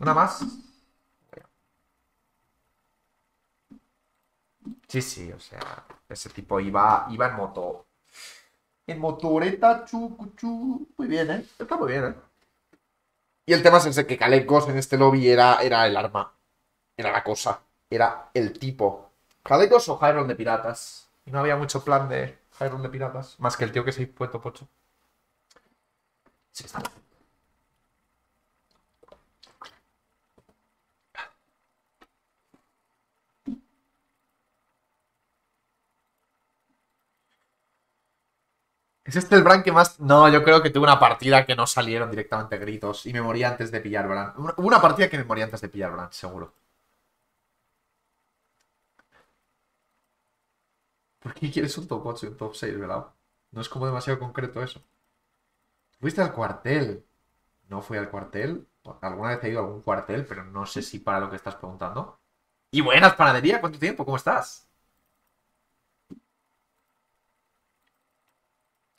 ¿Una más? Sí, sí, o sea, ese tipo iba, iba en moto. En motoreta, chu, chu. Muy bien, ¿eh? Está muy bien, ¿eh? Y el tema es ese que Calecos en este lobby era, era el arma. Era la cosa. Era el tipo. ¿Calecos o Hyron de piratas? Y no había mucho plan de Hyron de piratas. Más que el tío que se ha puesto pocho. Sí, está ¿Es este el Bran que más.? No, yo creo que tuve una partida que no salieron directamente gritos y me moría antes de pillar Bran. Hubo una partida que me moría antes de pillar Bran, seguro. ¿Por qué quieres un top 8 y un top 6, verdad? No es como demasiado concreto eso. ¿Fuiste al cuartel? No fui al cuartel. Alguna vez he ido a algún cuartel, pero no sé si para lo que estás preguntando. Y buenas, panadería, ¿cuánto tiempo? ¿Cómo estás?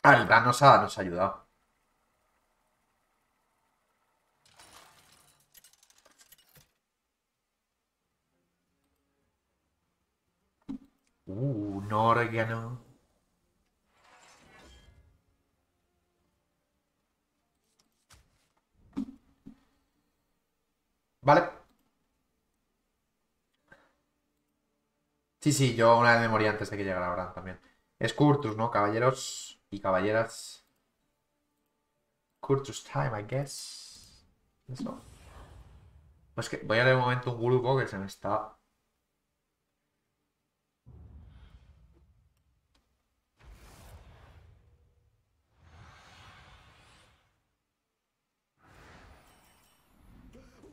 Ah, el Bran nos ha, nos ha ayudado. Uh, un. Vale. Sí, sí, yo una vez me morí antes de que llegara Bran también. Es Curtus, ¿no? Caballeros y caballeras. Curtus time, I guess. Eso. Pues que voy a leer un momento un grupo que se me está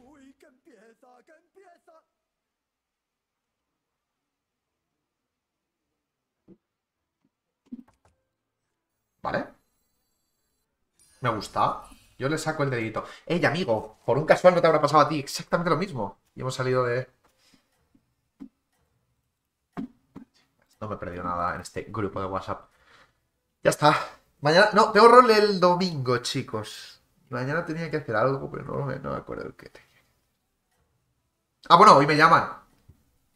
Uy, que empieza, que empieza. ¿Vale? Me gusta. Yo le saco el dedito. ¡Ey, amigo! Por un casual no te habrá pasado a ti exactamente lo mismo. Y hemos salido de... No me he perdido nada en este grupo de WhatsApp. Ya está. Mañana... No, tengo rol el domingo, chicos. Mañana tenía que hacer algo, pero no, me- acuerdo el qué tenía. Ah, bueno, hoy me llaman.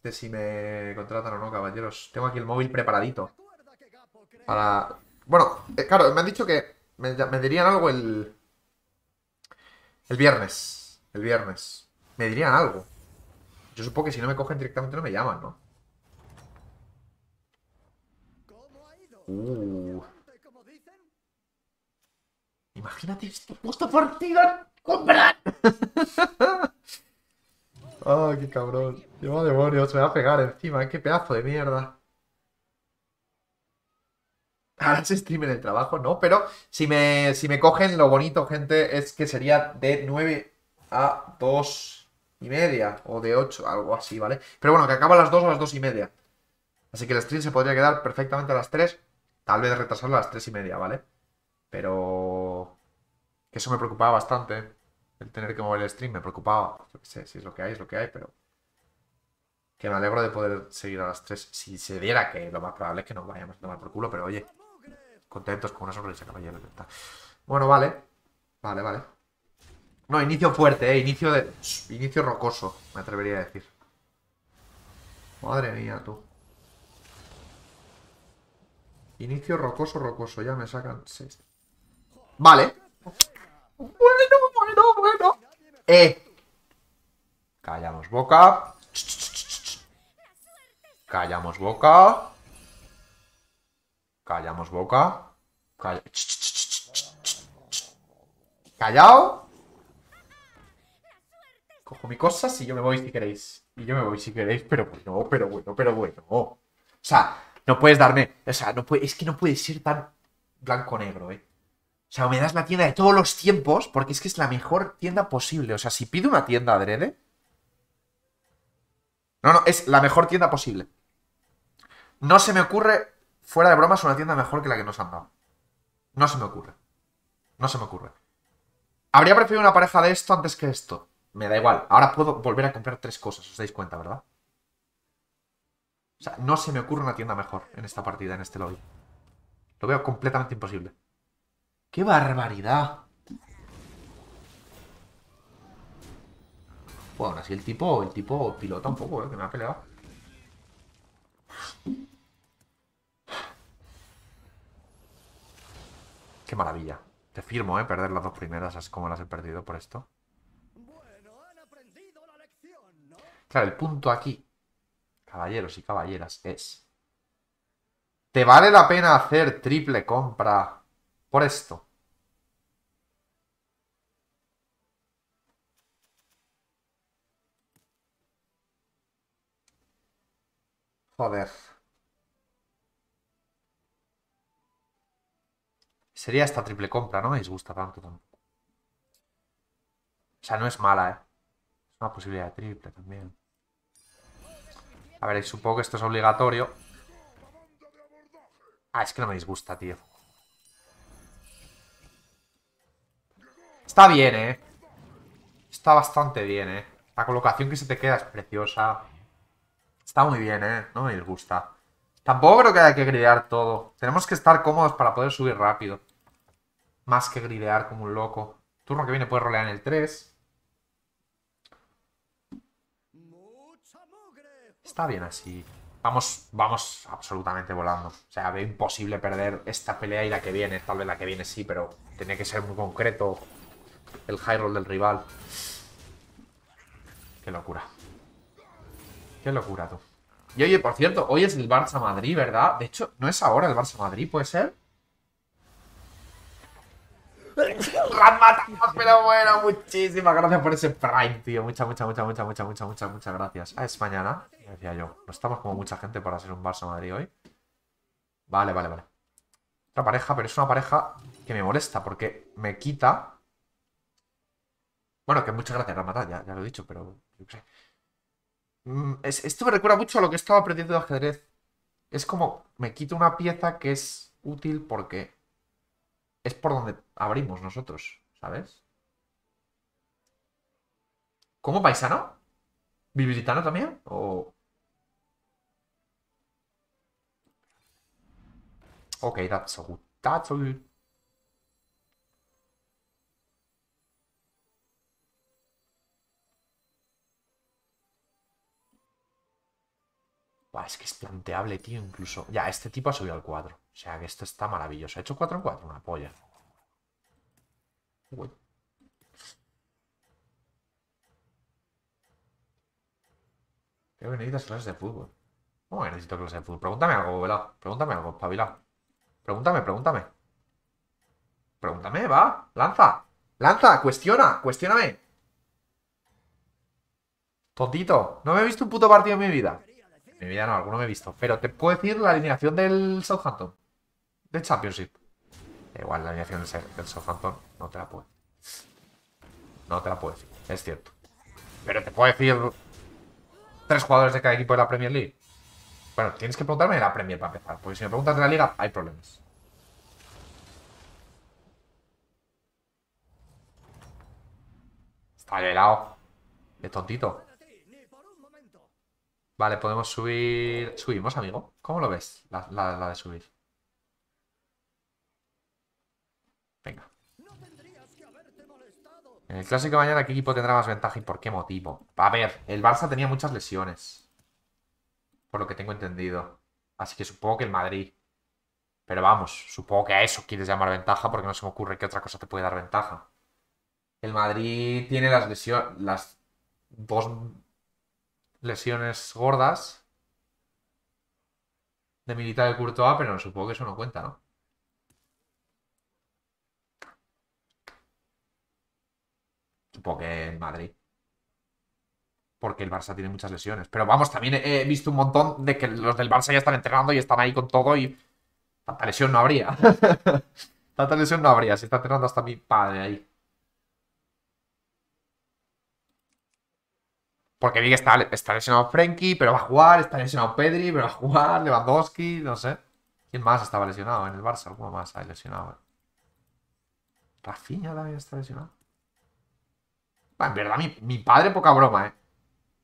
De si me contratan o no, caballeros. Tengo aquí el móvil preparadito. Que Para... Bueno, eh, claro, me han dicho que me, dirían algo el... El viernes. El viernes. Me dirían algo. Yo supongo que si no me cogen directamente no me llaman, ¿no? Uh. Imagínate esta puta partida con Bran. Ay, qué cabrón. Lleva demonios, me va a pegar encima. Qué pedazo de mierda. Se stream en el trabajo, ¿no? Pero si me, si me cogen, lo bonito, gente, es que sería de 9 a 2 y media. O de 8, algo así, ¿vale? Pero bueno, que acaba a las 2 o a las 2 y media. Así que el stream se podría quedar perfectamente a las 3. Tal vez retrasarlo a las 3 y media, ¿vale? Pero... Que eso me preocupaba bastante. El tener que mover el stream me preocupaba. Yo qué sé, si es lo que hay, es lo que hay, pero... Que me alegro de poder seguir a las 3. Si se diera, que lo más probable es que nos vayamos a tomar por culo, pero oye. Contentos con una sonrisa, caballero. Bueno, vale. Vale, vale. No, inicio fuerte, eh. Inicio de. Inicio rocoso, me atrevería a decir. Madre mía, tú. Inicio rocoso, rocoso. Ya me sacan 6. Vale. Bueno, bueno, bueno. Eh. Callamos boca. Callamos boca. Callamos boca. Calla- Callao. Cojo mi cosas y yo me voy si queréis. Y yo me voy si queréis, pero bueno, pero bueno, pero bueno. O sea, no puedes darme. O sea, no es que no puede ser tan blanco-negro, eh. O sea, me das la tienda de todos los tiempos, porque es que es la mejor tienda posible. O sea, si pido una tienda adrede. No, no, es la mejor tienda posible. No se me ocurre, fuera de bromas, una tienda mejor que la que nos han dado. No se me ocurre. No se me ocurre. Habría preferido una pareja de esto antes que esto. Me da igual. Ahora puedo volver a comprar tres cosas, os dais cuenta, ¿verdad? O sea, no se me ocurre una tienda mejor en esta partida, en este lobby. Lo veo completamente imposible. ¡Qué barbaridad! Bueno, así el tipo, el tipo pilota un poco, ¿eh? Que me ha peleado. Qué maravilla. Te firmo, ¿eh? Perder las dos primeras, así como las he perdido por esto. Claro, el punto aquí, caballeros y caballeras, es... ¿Te vale la pena hacer triple compra por esto? Joder. Sería esta triple compra, no me disgusta tanto. O sea, no es mala, ¿eh? Es una posibilidad de triple también. A ver, supongo que esto es obligatorio. Ah, es que no me disgusta, tío. Está bien, ¿eh? Está bastante bien, ¿eh? La colocación que se te queda es preciosa. Está muy bien, ¿eh? No me disgusta. Tampoco creo que haya que gridear todo. Tenemos que estar cómodos para poder subir rápido. Más que gridear como un loco. Turno que viene puede rolear en el 3. Mucha mugre. Está bien así. Vamos, vamos absolutamente volando. O sea, veo imposible perder esta pelea y la que viene. Tal vez la que viene sí, pero tiene que ser muy concreto el high roll del rival. Qué locura. Qué locura, tú. Y oye, por cierto, hoy es el Barça Madrid, ¿verdad? De hecho, no es ahora el Barça Madrid, ¿puede ser? ¡Ran matamos, pero bueno, muchísimas gracias por ese Prime, tío. Muchas, muchas, muchas, muchas, muchas, muchas, muchas, muchas gracias. Ah, es mañana, decía yo. No estamos como mucha gente para ser un Barça Madrid hoy. Vale, vale, vale. Otra pareja, pero es una pareja que me molesta porque me quita. Bueno, que muchas gracias, Ramata, ya, ya lo he dicho, pero. Mm, es- esto me recuerda mucho a lo que estaba aprendiendo de ajedrez. Es como me quito una pieza que es útil porque es por donde abrimos nosotros, ¿sabes? ¿Cómo paisano? ¿Bibilitano también? ¿O...? Ok, that's good. That's. Buah, es que es planteable, tío, incluso. Ya, este tipo ha subido al 4. O sea, que esto está maravilloso. Ha hecho 4 en 4, una polla. Uy. Creo que necesitas clases de fútbol. ¿Cómo necesito clases de fútbol? Pregúntame algo, Vela. Pregúntame algo, espabila. Pregúntame, pregúntame. Pregúntame, va. Lanza. Lanza, cuestiona, cuestióname. Tontito, no me he visto un puto partido en mi vida. En mi vida no, alguno me he visto. Pero te puedo decir la alineación del Southampton. Del Championship. Igual, la alineación del, Southampton no te la puedo. No te la puedo decir, es cierto. Pero te puedo decir tres jugadores de cada equipo de la Premier League. Bueno, tienes que preguntarme de la Premier para empezar. Porque si me preguntas de la Liga, hay problemas. Está helado. De tontito. De. Vale, podemos subir. Subimos, amigo. ¿Cómo lo ves? La- la de subir. Venga. Que. En el clásico de mañana, ¿qué equipo tendrá más ventaja y por qué motivo? A ver, el Barça tenía muchas lesiones. Por lo que tengo entendido. Así que supongo que el Madrid. Pero vamos, supongo que a eso quieres llamar ventaja porque no se me ocurre qué otra cosa te puede dar ventaja. El Madrid tiene las lesiones. Las dos lesiones gordas de Militar y Courtois, pero supongo que eso no cuenta, ¿no? Supongo que el Madrid. Porque el Barça tiene muchas lesiones. Pero vamos, también he visto un montón de que los del Barça ya están entrenando y están ahí con todo y tanta lesión no habría. Tanta lesión no habría. Se está entrenando hasta mi padre ahí. Porque vi que está, está lesionado Frenkie, pero va a jugar. Está lesionado Pedri, pero va a jugar. Lewandowski, no sé. ¿Quién más estaba lesionado en el Barça? ¿Alguno más ha lesionado? Rafinha también está lesionado. En verdad, mi, padre poca broma, ¿eh?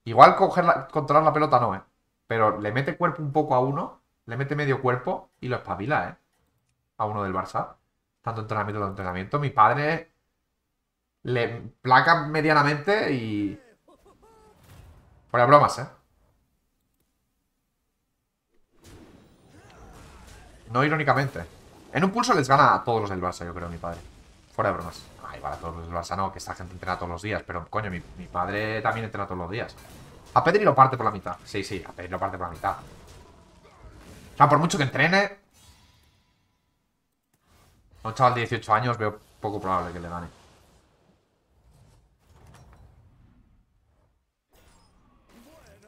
Igual coger la- controlar la pelota no, ¿eh? Pero le mete cuerpo un poco a uno, le mete medio cuerpo y lo espabila, ¿eh? A uno del Barça. Tanto entrenamiento, tanto entrenamiento. Mi padre le placa medianamente y... Fuera bromas, ¿eh? No irónicamente. En un pulso les gana a todos los del Barça, yo creo, mi padre. Fuera de bromas. Ay, para todos los del Barça no, que esta gente entrena todos los días. Pero, coño, mi, mi padre también entrena todos los días. A Pedri lo parte por la mitad. Sí, sí, a Pedri lo parte por la mitad. O sea, por mucho que entrene... Un chaval de 18 años veo poco probable que le gane.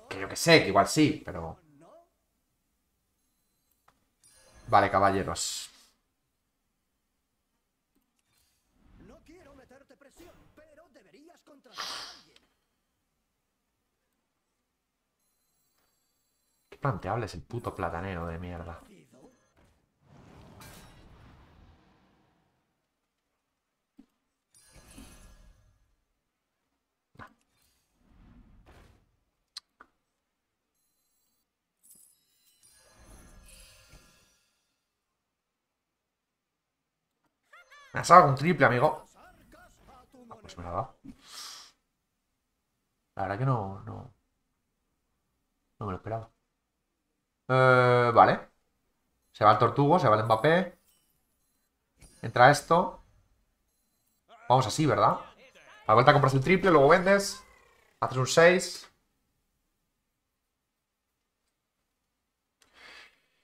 Que yo que sé, que igual sí, pero... Vale, caballeros. No quiero meterte presión, pero deberías contratar a alguien. Qué planteable es el puto platanero de mierda. Me has dado un triple, amigo. Pues me la dado. La verdad que no, no. No me lo esperaba. Eh, vale. Se va el Tortugo, se va el Mbappé. Entra esto. Vamos así, ¿verdad? A la vuelta compras el triple, luego vendes. Haces un 6.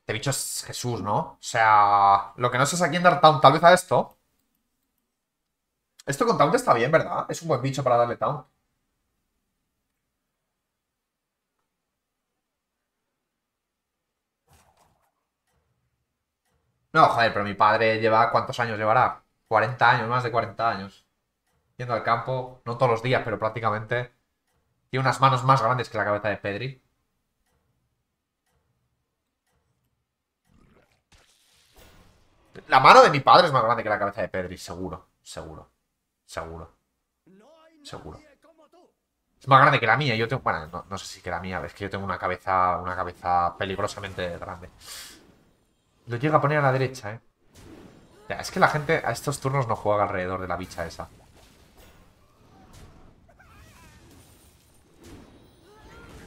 Este bicho es Jesús, ¿no? O sea, lo que no sé es a quién dar taunt. Tal vez a esto. Esto con taunt está bien, ¿verdad? Es un buen bicho para darle taunt. No, joder, pero mi padre lleva... ¿Cuántos años llevará? 40 años, más de 40 años. Yendo al campo, no todos los días, pero prácticamente. Tiene unas manos más grandes que la cabeza de Pedri. La mano de mi padre es más grande que la cabeza de Pedri, seguro. Seguro. Seguro. Seguro. Es más grande que la mía. Yo tengo. Bueno, no, no sé si que la mía. Es que yo tengo una cabeza. Una cabeza peligrosamente grande. Lo llega a poner a la derecha, eh. Es que la gente a estos turnos no juega alrededor de la bicha esa.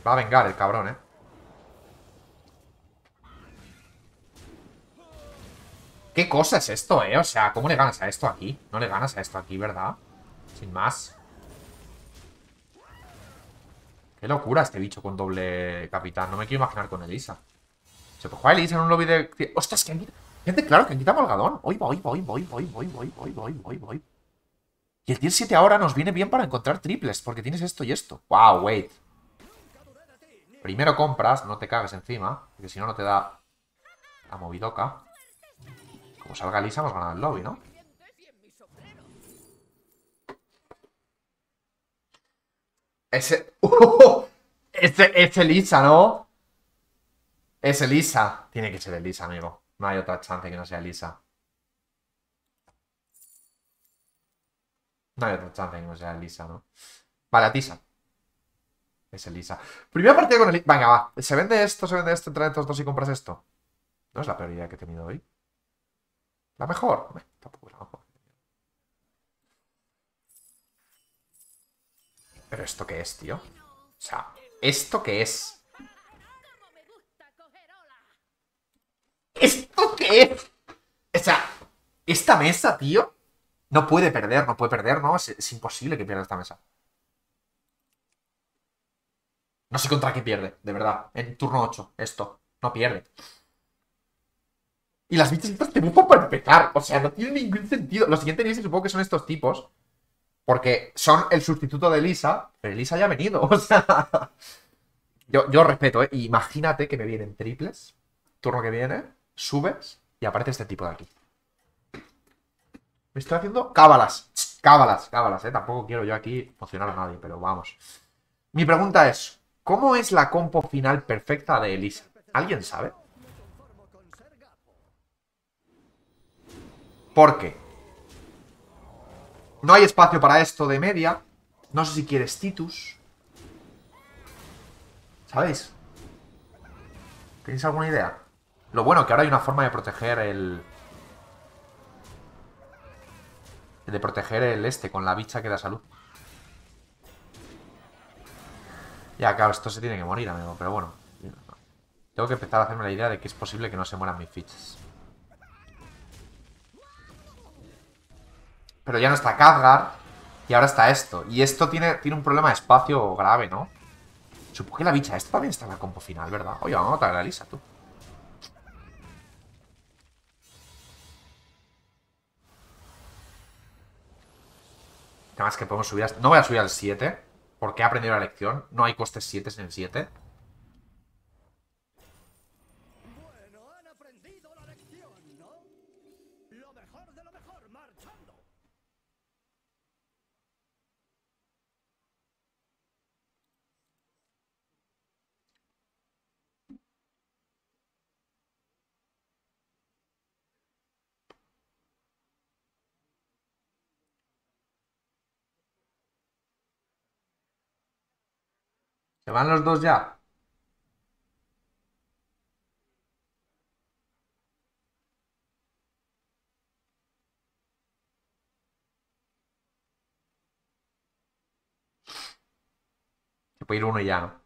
Va a vengar el cabrón, eh. ¿Qué cosa es esto, eh? O sea, ¿cómo le ganas a esto aquí? No le ganas a esto aquí, ¿verdad? Sin más. Qué locura este bicho con doble capitán. No me quiero imaginar con Elisa. Se puede jugar Elisa en un lobby de... ¡Ostras! que han. Gente, claro, que han quitado Algadón. Hoy voy, voy, voy, voy, voy, voy, voy, voy, voy, voy. Y el tier 7 ahora nos viene bien para encontrar triples, porque tienes esto y esto. Wow, wait. Primero compras, no te cagues encima, porque si no, no te da la movidoca. Como salga Elisa, hemos ganado el lobby, ¿no? Ese... ¡Oh! Ese, es Elisa, ¿no? Es Elisa. Tiene que ser Elisa, amigo. No hay otra chance que no sea Elisa. No hay otra chance que no sea Elisa, ¿no? Vale, Atisa. Es Elisa. Primera partida con Elisa. Venga, va. ¿Se vende esto? ¿Se vende esto entre estos dos y compras esto? No es la peor idea que he tenido hoy. ¿La mejor? Tampoco la. ¿Pero esto qué es, tío? O sea, ¿esto qué es? ¿Esto qué es? O sea, esta mesa, tío, no puede perder, no puede perder, ¿no? Es, es imposible que pierda esta mesa. No sé contra qué pierde, de verdad. En turno 8, esto. No pierde. Y las bichas estas te bufan para empezar. O sea, no tiene ningún sentido. Lo siguiente dice, supongo que son estos tipos. Porque son el sustituto de Elisa. Pero Elisa ya ha venido. O sea. Yo, yo respeto, ¿eh? Imagínate que me vienen triples. Turno que viene. Subes. Y aparece este tipo de aquí. Me estoy haciendo cábalas. Cábalas, cábalas, ¿eh? Tampoco quiero yo aquí emocionar a nadie, pero vamos. Mi pregunta es: ¿Cómo es la compo final perfecta de Elisa? ¿Alguien sabe? Me conformo con ser gapo. Porque no hay espacio para esto de media. No sé si quieres Titus. ¿Sabéis? ¿Tenéis alguna idea? Lo bueno que ahora hay una forma de proteger el... De proteger el este con la bicha que da salud. Ya, claro, esto se tiene que morir, amigo, pero bueno. Tengo que empezar a hacerme la idea de que es posible que no se mueran mis fichas. Pero ya no está Khadgar y ahora está esto. Y esto tiene, tiene un problema de espacio grave, ¿no? Supongo que la bicha esta también está en la compo final, ¿verdad? Oye, vamos a matar a la Lisa, tú. Además que podemos subir hasta... No voy a subir al 7 porque he aprendido la lección. No hay costes 7 en el 7. Bueno, han aprendido la lección, ¿no? Lo mejor de lo mejor, marchando. ¿Se van los dos ya? Se puede ir uno ya, ¿no?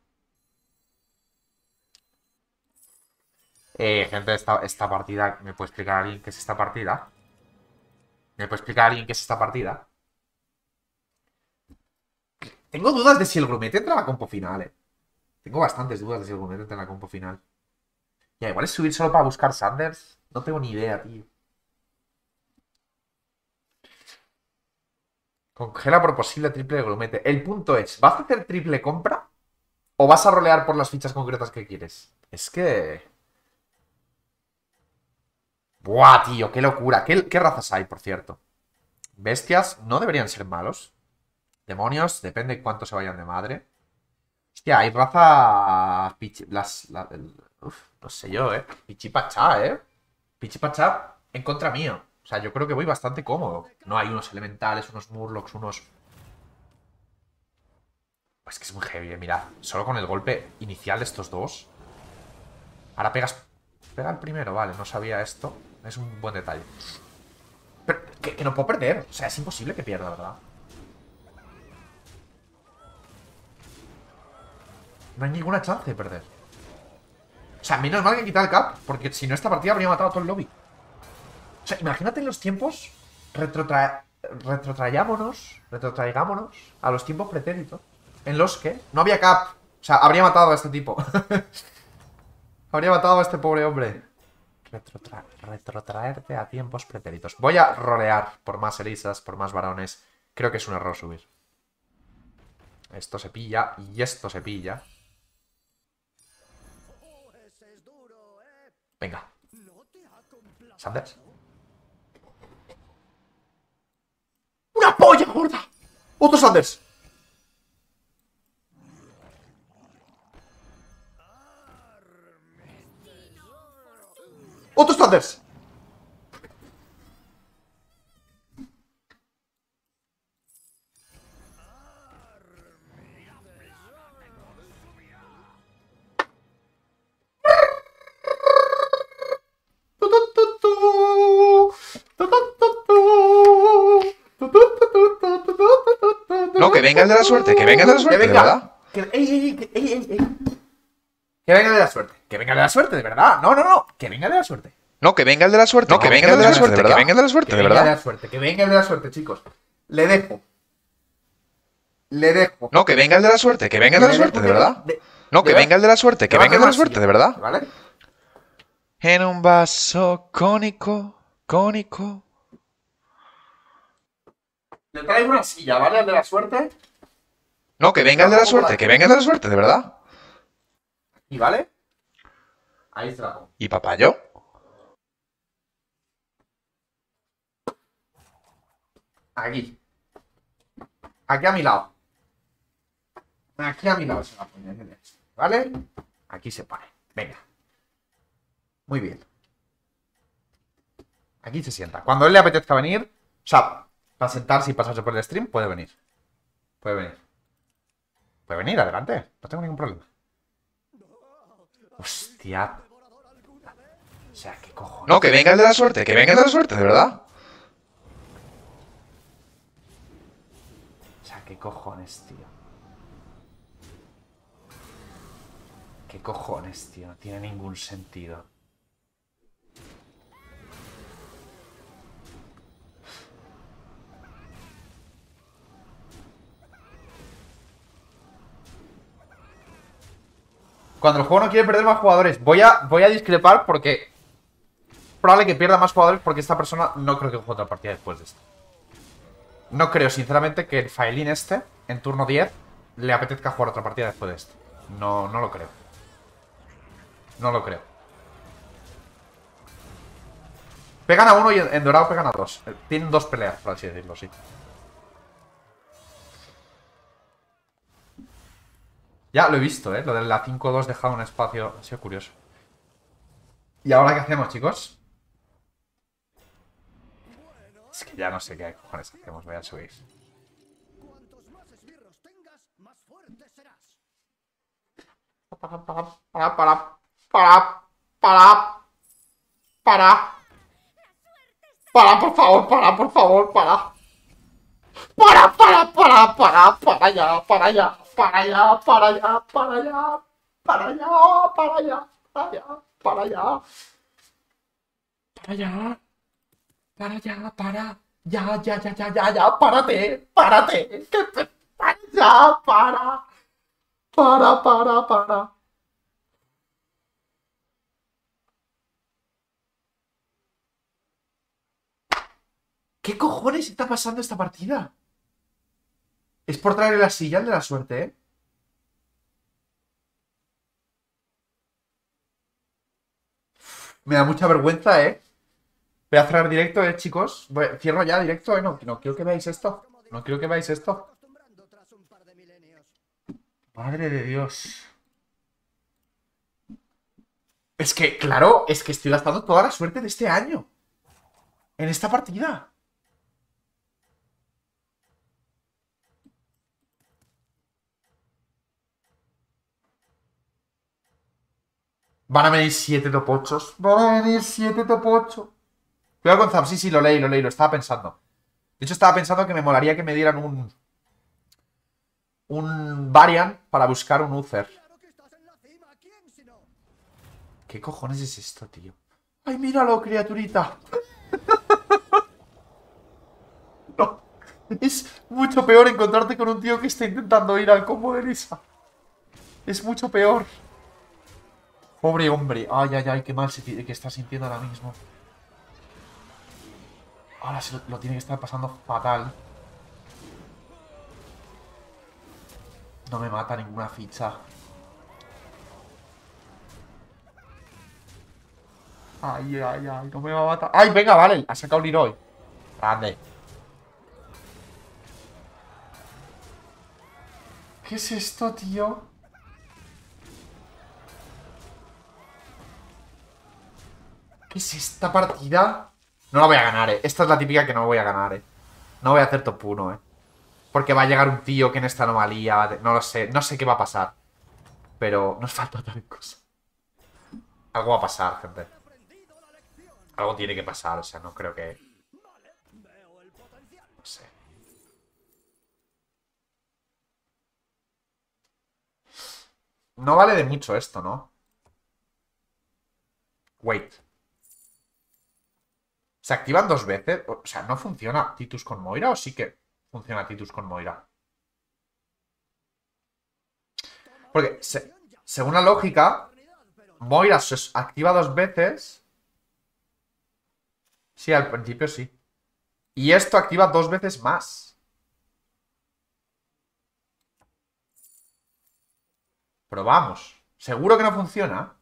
Eh, gente, esta, esta partida, ¿me puede explicar alguien qué es esta partida? ¿Me puede explicar alguien qué es esta partida? Tengo dudas de si el grumete entra a la compo final, eh. Tengo bastantes dudas de si el grumete entra a la compo final. Ya, igual es subir solo para buscar Sanders. No tengo ni idea, tío. Congela por posible triple de grumete. El punto es, ¿vas a hacer triple compra? ¿O vas a rolear por las fichas concretas que quieres? Es que... Buah, tío, qué locura. ¿Qué, qué razas hay, por cierto? Bestias no deberían ser malos. Demonios, depende cuánto se vayan de madre. Hostia, hay raza. Pichi... Las. uf, no sé yo, eh. Pichipachá, eh. Pichipachá en contra mío. O sea, yo creo que voy bastante cómodo. No hay unos elementales, unos murlocs, unos. Pues que es muy heavy, eh. Mirad. Solo con el golpe inicial de estos dos. Ahora pegas. Pega el primero, vale. No sabía esto. Es un buen detalle. Pero que no puedo perder. O sea, es imposible que pierda, ¿verdad? No hay ninguna chance de perder. O sea, menos mal que quitar el cap, porque si no esta partida habría matado a todo el lobby. O sea, imagínate en los tiempos, retrotra... retrotrayámonos, retrotraigámonos a los tiempos pretéritos, en los que no había cap. O sea, habría matado a este tipo. habría matado a este pobre hombre. Retrotra... Retrotraerte a tiempos pretéritos. Voy a rolear por más erisas, por más varones. Creo que es un error subir. Esto se pilla y esto se pilla. Venga. Sanders. ¡Una polla gorda! ¡Otro Sanders! ¡Otro Sanders! Venga el de la suerte, que venga el de la Que suerte, de venga. verdad. Que, ey, ey, ey, que-. Que venga de la suerte. Que venga de la suerte, de verdad. No, no, no. Que venga de la suerte. No, que venga el de la suerte, no, que venga el de la suerte, que venga el de la Que suerte, de venga de verdad. la suerte. Que venga de la suerte, chicos. Le dejo. Le dejo. No, que venga el de la suerte, que venga el de la suerte, de que- verdad. No, que venga el de la suerte, que venga el de la suerte, de verdad. ¿Vale? En un vaso cónico, cónico. Le traigo una silla, ¿vale? El de la suerte. No, que venga el de la suerte, que venga el de la suerte, de verdad. ¿Y vale? Ahí está. la pongo. ¿Y papayo? Aquí. Aquí a mi lado. Aquí a mi lado se la pone. ¿Vale? Aquí se pone. Venga. Muy bien. Aquí se sienta. Cuando él le apetezca venir, o sea, para sentarse y pasarse por el stream, puede venir. Puede venir. Puede venir, adelante. No tengo ningún problema. Hostia. O sea, qué cojones. No, que venga el de la suerte, que venga el de la suerte, de verdad. O sea, qué cojones, tío. ¿Qué cojones, tío? No tiene ningún sentido. Cuando el juego no quiere perder más jugadores, voy a, voy a discrepar porque probable que pierda más jugadores porque esta persona no creo que juegue otra partida después de esto. No creo, sinceramente, que el Faelin este, en turno 10, le apetezca jugar otra partida después de esto. No, no lo creo. No lo creo. Pegan a uno y en, en dorado pegan a dos. Eh, Tienen dos peleas, por así decirlo, sí. Ya lo he visto, ¿eh? Lo de la 5-2 dejado un espacio. Ha sido curioso. ¿Y ahora qué hacemos, chicos? Es que ya no sé qué cojones hacemos. Voy a subir. Para, para, para, para, para, para, para. Por favor, para, por favor, para. Para, para, para, para, para ya, para ya, para allá, para allá, para allá, para allá, para allá, para allá, para allá. Para allá. Para allá, para. Ya, ya, ya, ya, ya, ya, párate, párate. Que te- para ya, para. Para, para, para. ¿Qué cojones está pasando esta partida? Es por traer la silla al de la suerte, ¿eh? Me da mucha vergüenza, ¿eh? Voy a cerrar directo, ¿eh, chicos? Cierro ya directo, ¿eh? No, no quiero que veáis esto. No quiero que veáis esto. Madre de Dios. Es que, claro, es que estoy gastando toda la suerte de este año. En esta partida. Van a venir 7 top 8. Van a venir 7 top 8. Cuidado con Zap. Sí, sí, lo leí, lo leí, lo estaba pensando. De hecho, estaba pensando que me molaría que me dieran un. Un variant para buscar un Uther. ¿Qué cojones es esto, tío? ¡Ay, míralo, criaturita! Es mucho peor encontrarte con un tío que está intentando ir al combo de Lisa. Es mucho peor. Pobre hombre. Ay, ay, ay, qué mal se está sintiendo ahora mismo. Ahora se lo, tiene que estar pasando fatal. No me mata ninguna ficha. Ay, ay, ay, no me va a matar. ¡Ay, venga, vale! Ha sacado Leroy. Grande. ¿Qué es esto, tío? ¿Qué es esta partida? No la voy a ganar, eh. Esta es la típica que no voy a ganar, eh. No voy a hacer top 1, eh. Porque va a llegar un tío que en esta anomalía. No lo sé. No sé qué va a pasar. Pero nos falta tal cosa. Algo va a pasar, gente. Algo tiene que pasar, o sea, no creo que. No sé. No vale de mucho esto, ¿no? Wait. ¿Se activan dos veces? O sea, ¿no funciona Titus con Moira o sí que funciona Titus con Moira? Porque, se- según la lógica, Moira se activa dos veces. Sí, al principio sí. Y esto activa dos veces más. Probamos. ¿Seguro que no funciona?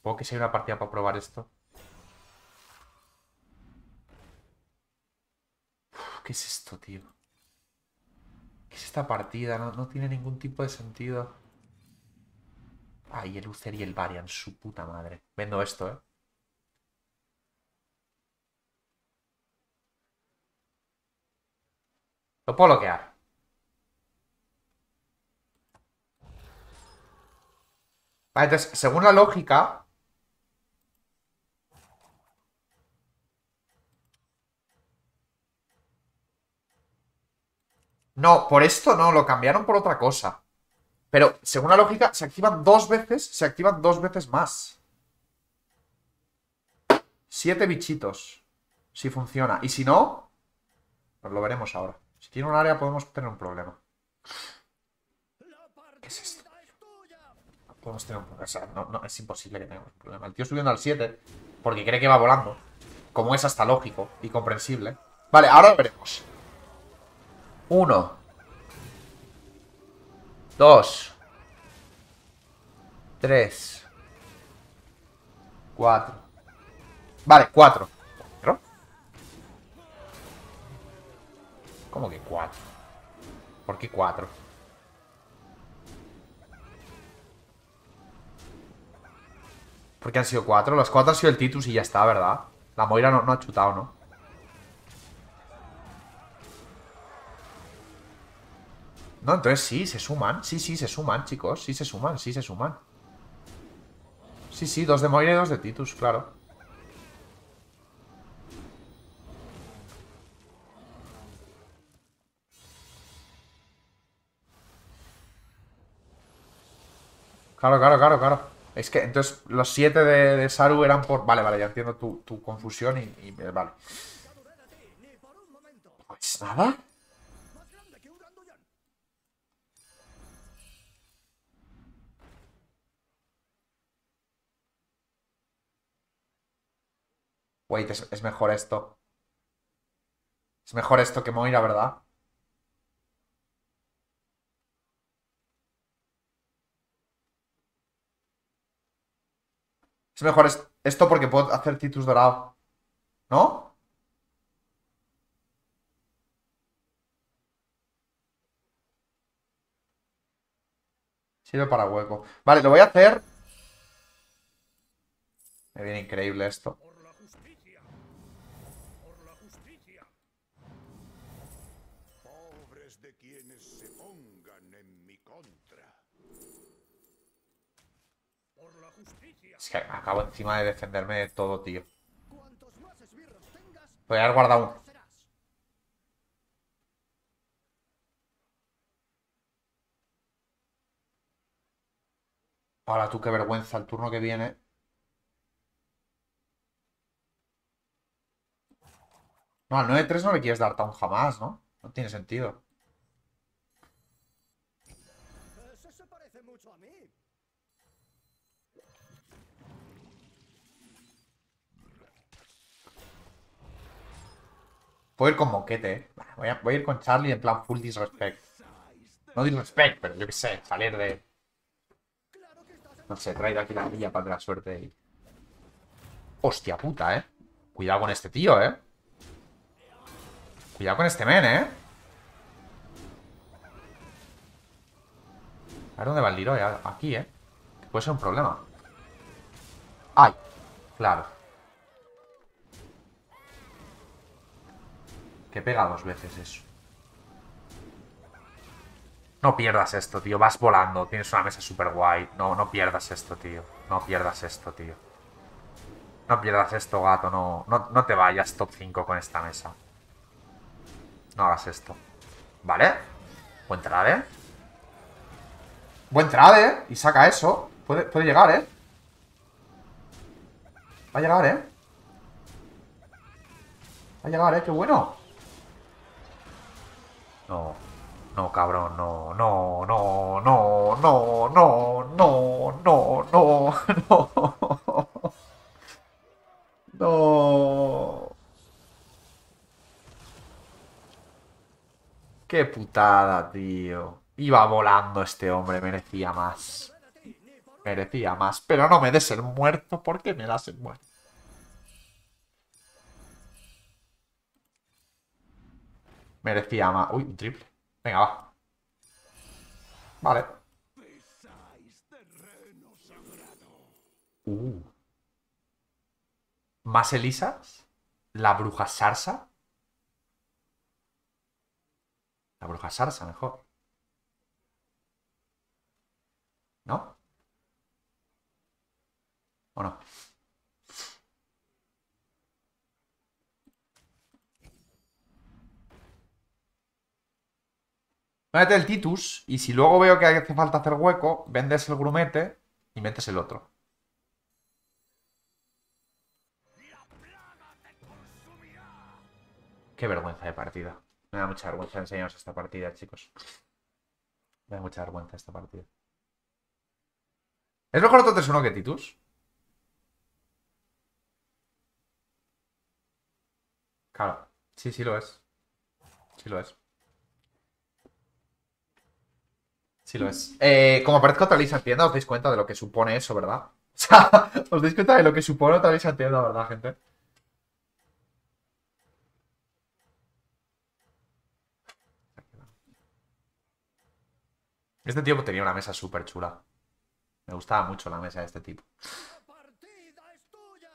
Supongo que si hay una partida para probar esto. ¿Qué es esto, tío? ¿Qué es esta partida? No, no tiene ningún tipo de sentido. Ay, el Uther y el Varian, su puta madre. Vendo esto, ¿eh? Lo puedo bloquear. Vale, entonces, según la lógica... No, por esto no, lo cambiaron por otra cosa. Pero, según la lógica, se activan dos veces, se activan dos veces más. Siete bichitos. Si funciona. Y si no, pues lo veremos ahora. Si tiene un área podemos tener un problema. Partida es esto? Podemos tener un problema. O sea, no, no, es imposible que tengamos un problema. El tío subiendo al 7 porque cree que va volando. Como es hasta lógico y comprensible. Vale, ahora lo veremos. Uno. Dos. Tres. Cuatro. Vale, cuatro. ¿Cuatro? ¿Cómo que cuatro? ¿Por qué cuatro? Porque han sido cuatro. Los cuatro han sido el Titus y ya está, ¿verdad? La Moira no, no ha chutado, ¿no? No, entonces sí, se suman. Sí, sí, se suman, chicos. Sí se suman, sí se suman. Sí, sí, dos de Moira y dos de Titus, claro. Claro, claro, claro, claro. Es que entonces los siete de, Saru eran por. Vale, vale, ya entiendo tu, tu confusión y, Vale. Ya dudé Wait, es, mejor esto. Es mejor esto que Moira, ¿verdad? Es mejor es- esto porque puedo hacer Titus dorado. ¿No? Sirve para hueco. Vale, lo voy a hacer. Me viene increíble esto. De quienes se pongan en mi contra. Por la justicia. Es que acabo encima de defenderme de todo, tío. Cuantos más esbirros tengas, Voy a haber guardado un... Ahora tú, qué vergüenza el turno que viene. No, al 9-3 no le quieres dar down jamás, ¿no? No tiene sentido. Puedo ir con Moquete, ¿eh? Voy a, voy a ir con Charlie en plan full disrespect. No disrespect, pero yo qué sé, salir de... No sé, traído aquí la guía para la suerte y... Hostia puta, ¿eh? Cuidado con este tío, ¿eh? Cuidado con este men, ¿eh? A ver dónde va el Leroy. Aquí, ¿eh? Puede ser un problema. ¡Ay! Claro. Que pega dos veces eso. No pierdas esto, tío. Vas volando. Tienes una mesa super guay. No, no pierdas esto, tío. No pierdas esto, tío. No pierdas esto, gato. No, no, no te vayas top 5 con esta mesa. No hagas esto. ¿Vale? Buen trade. Buen trade. Y saca eso. Puede, puede llegar, ¿eh? Va a llegar, ¿eh? Va a llegar, ¿eh? ¡Qué bueno! No. No, cabrón, no, no, no, no, no, no, no, no, no, no. Qué putada, tío. Iba volando este hombre, merecía más. Merecía más, pero no me des el muerto. ¿Por qué me das el muerto? Merecía más. Uy, un triple. Venga, va. Vale. Uh. ¿Más Elisas? ¿La bruja Sarsa? La bruja Sarsa, mejor. ¿No? ¿O no? Métete el Titus y si luego veo que hace falta hacer hueco, vendes el grumete y metes el otro. Qué vergüenza de partida. Me da mucha vergüenza enseñaros esta partida, chicos. Me da mucha vergüenza esta partida. ¿Es mejor otro 3-1 que Titus? Claro. Sí, sí lo es. Sí lo es. Sí lo es. Eh, como aparezco otra lista en tienda, os dais cuenta de lo que supone eso, ¿verdad? O sea, os dais cuenta de lo que supone otra lista en tienda, ¿verdad, gente? Este tío tenía una mesa súper chula. Me gustaba mucho la mesa de este tipo. La partida es tuya.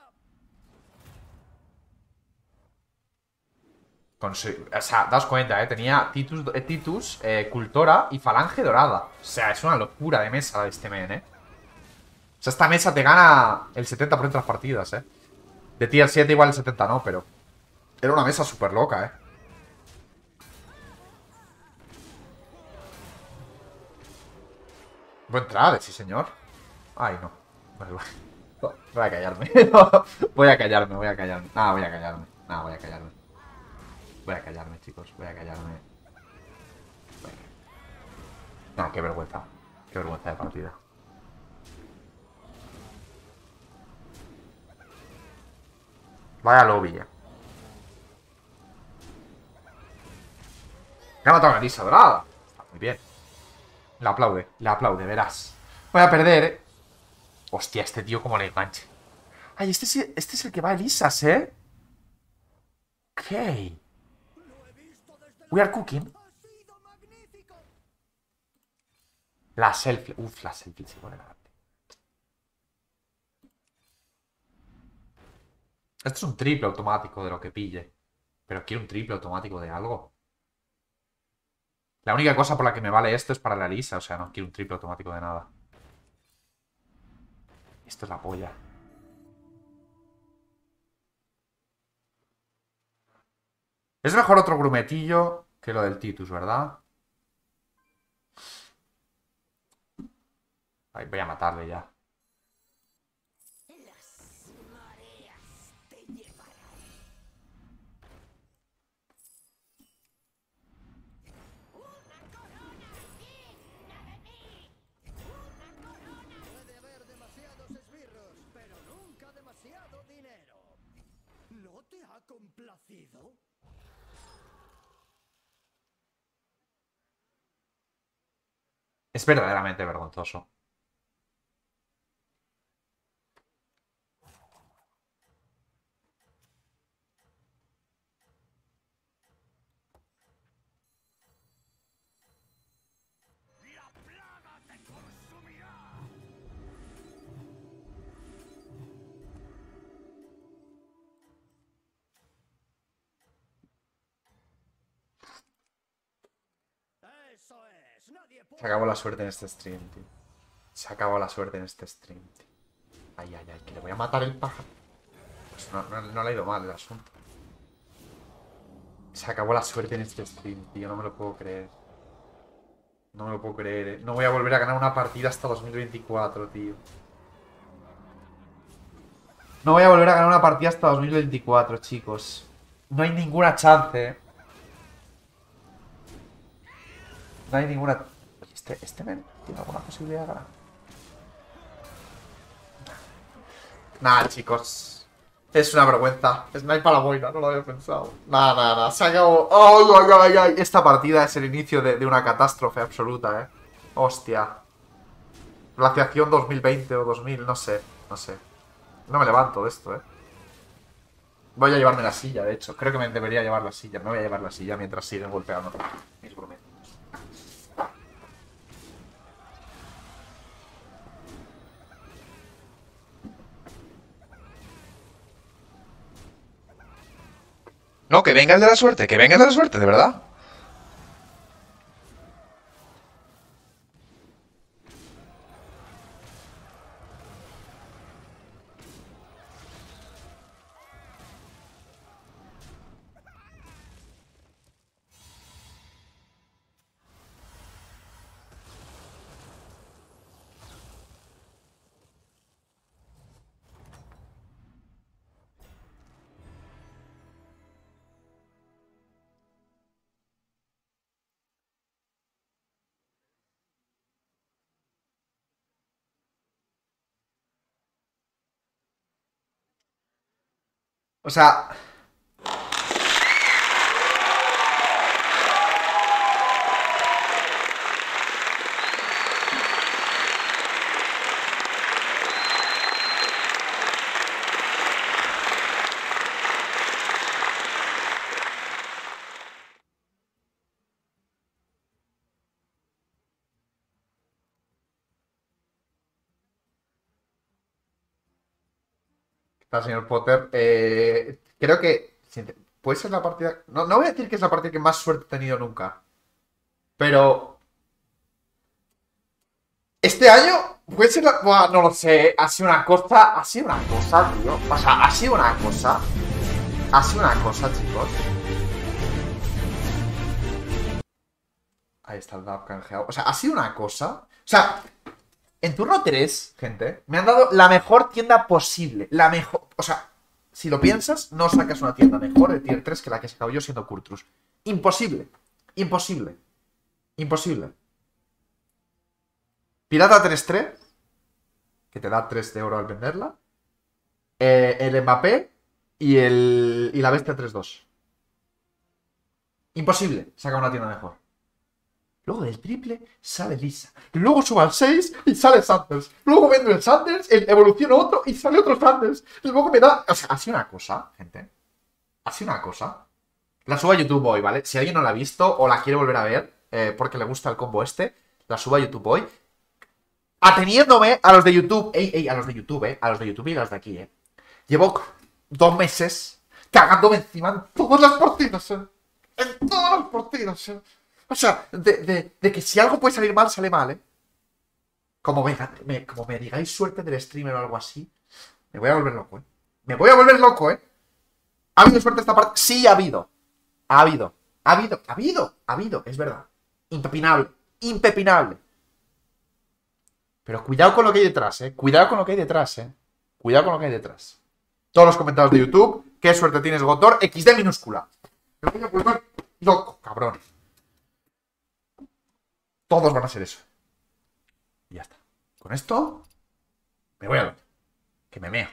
Con su- o sea, daos cuenta, ¿eh? Tenía Titus, eh, Titus eh, Cultora y Falange Dorada. O sea, es una locura de mesa de este men, ¿eh? O sea, esta mesa te gana el 70% de las partidas, ¿eh? De tier 7 igual el 70 no, pero... Era una mesa súper loca, ¿eh? Buen trade, sí, señor. Ay, no. Voy a callarme. voy a callarme, voy a callarme. Nada, voy a callarme. Nada, voy a callarme. Voy a callarme, chicos. Voy a callarme. No, qué vergüenza. Qué vergüenza de partida. Vaya lobby, eh. Me ha matado a Lisa Dorada. Está muy bien. Le aplaude, le aplaude, verás. Voy a perder, eh. Hostia, este tío como le enganche. Ay, este es, este es el que va a Elisas, ¿eh? Ok. We are cooking. La selfie. Uf, la selfie se pone grande. Esto es un triple automático de lo que pille. Pero quiero un triple automático de algo. La única cosa por la que me vale esto es para la lisa. O sea, no quiero un triple automático de nada. Esto es la polla. Es mejor otro grumetillo que lo del Titus, ¿verdad? Ay, voy a matarle ya. Puede haber demasiados esbirros, pero nunca demasiado dinero. ¿No te ha complacido? Es verdaderamente vergonzoso. Se acabó la suerte en este stream, tío. Se acabó la suerte en este stream, tío. Ay, ay, ay, que le voy a matar el pájaro. Pues no, no- no le ha ido mal el asunto. Se acabó la suerte en este stream, tío. No me lo puedo creer. No me lo puedo creer, eh. No voy a volver a ganar una partida hasta 2024, tío. No voy a volver a ganar una partida hasta 2024, chicos. No hay ninguna chance, eh. No hay ninguna. Este, este men tiene alguna posibilidad de ganar. Nada, chicos. Es una vergüenza. Snipe a la boina, no lo había pensado. Nada, nada, nada. Se acabó. ¡Ay, ay, ay, ay! Esta partida es el inicio de, una catástrofe absoluta, eh. Hostia. Glaciación 2020 o 2000, no sé. No sé. No me levanto de esto, eh. Voy a llevarme la silla, de hecho. Creo que me debería llevar la silla. Me voy a llevar la silla mientras siguen golpeando mis grumetes. No, que venga el de la suerte, que venga el de la suerte, de verdad. O sea. ¿Qué tal, señor Potter? Eh, creo que puede ser la partida. No, no voy a decir que es la partida que más suerte he tenido nunca. Pero. Este año puede ser la. No lo sé. Ha sido una cosa. Ha sido una cosa, tío. O sea, ha sido una cosa. Ha sido una cosa, chicos. Ahí está el DAP canjeado. O sea, ha sido una cosa. O sea, en 3, gente, me han dado la mejor tienda posible. La mejor. O sea, si lo piensas, no sacas una tienda mejor de tier 3 que la que he sacado yo siendo Kurtrus. Imposible. Imposible. Imposible. Pirata 3-3, que te da 3 de oro al venderla. Eh, el Mbappé y, el, y la bestia 3-2. Imposible sacar una tienda mejor. Luego del triple sale Lisa. Luego subo al 6 y sale Sanders. Luego vendo el Sanders, el evoluciono otro y sale otro Sanders. Luego me da. O sea, sido una cosa, gente. Sido una cosa. La subo a YouTube hoy, ¿vale? Si alguien no la ha visto o la quiere volver a ver, eh, porque le gusta el combo este, la subo a YouTube hoy. Ateniéndome a los de YouTube. Ey, ey, a los de YouTube, eh. A los de YouTube y a los de aquí, eh. Llevo dos meses cagándome encima en todas las partidas, eh. En todas las partidas, eh. O sea, de, de- de que si algo puede salir mal, sale mal, ¿eh? Como me, como me digáis suerte del streamer o algo así, me voy a volver loco, ¿eh? Me voy a volver loco, ¿eh? ¿Ha habido suerte esta parte? Sí, ha habido. Ha habido. Ha habido. Ha habido. Ha habido. Es verdad. Impepinable. Impepinable. Pero cuidado con lo que hay detrás, ¿eh? Cuidado con lo que hay detrás, ¿eh? Cuidado con lo que hay detrás. Todos los comentarios de YouTube. Qué suerte tienes, Gotor. XD minúscula. Me voy a volver loco, cabrón. Todos van a ser eso. Y ya está. Con esto, me voy a. Que me meo.